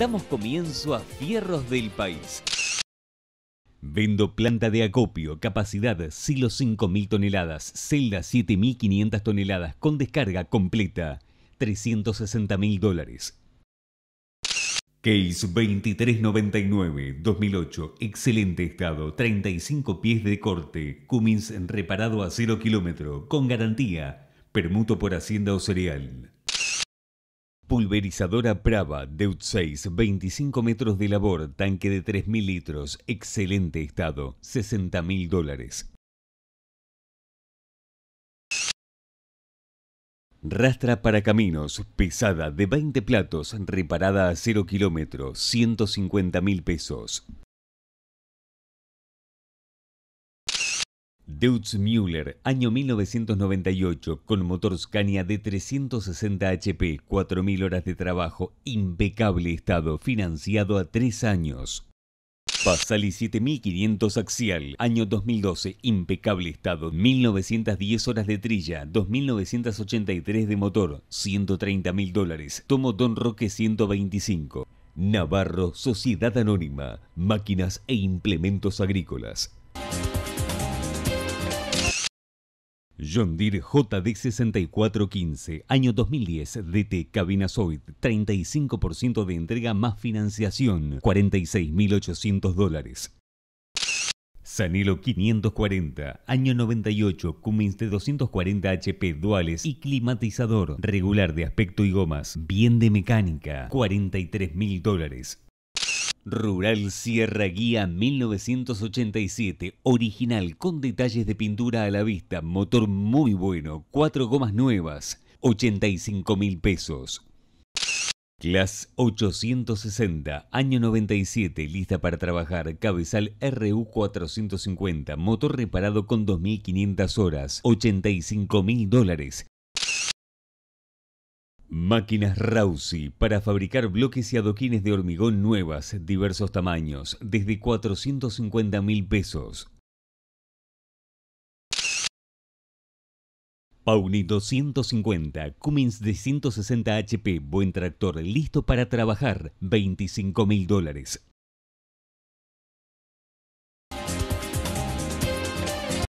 Damos comienzo a Fierros del País. Vendo planta de acopio, capacidad silo 5.000 toneladas, celda 7.500 toneladas con descarga completa, 360.000 dólares. Case 2399, 2008, excelente estado, 35 pies de corte, Cummins reparado a 0 kilómetro, con garantía, permuto por Hacienda o Cereal. Pulverizadora Brava, Deut 6, 25 metros de labor, tanque de 3.000 litros, excelente estado, 60.000 dólares. Rastra para caminos, pesada de 20 platos, reparada a 0 kilómetros, 150 mil pesos. Deutz Müller, año 1998, con motor Scania de 360 HP, 4.000 horas de trabajo, impecable estado, financiado a 3 años. Pasali 7500 axial, año 2012, impecable estado, 1910 horas de trilla, 2983 de motor, 130 mil dólares, tomo Don Roque 125. Navarro, Sociedad Anónima, Máquinas e Implementos Agrícolas. John Deere JD6415, año 2010, DT cabina Zoid, 35% de entrega más financiación, 46.800 dólares. Sanelo 540, año 98, Cummins de 240 HP duales y climatizador, regular de aspecto y gomas, bien de mecánica, 43.000 dólares. Rural Sierra Guía 1987, original con detalles de pintura a la vista, motor muy bueno, cuatro gomas nuevas, 85 mil pesos. Class 860, año 97, lista para trabajar, cabezal RU 450, motor reparado con 2.500 horas, 85 mil dólares, Máquinas Rausi para fabricar bloques y adoquines de hormigón nuevas, diversos tamaños, desde 450 mil pesos. Pauni 250, Cummins de 160 HP, buen tractor, listo para trabajar, 25 mil dólares.